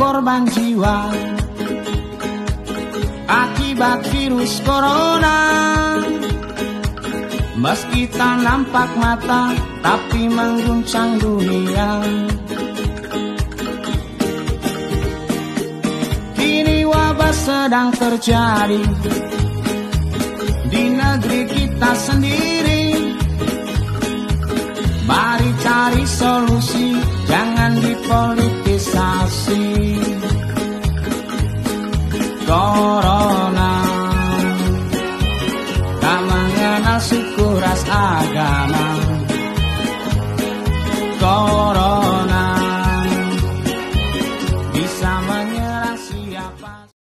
korban jiwa. Akibat virus corona. Meski tak nampak mata Tapi mengguncang dunia. Kini wabah sedang terjadi. Di negeri kita sendiri. Mari cari solusi Jangan dipolitisasi Corona Tak mengenal suku ras agama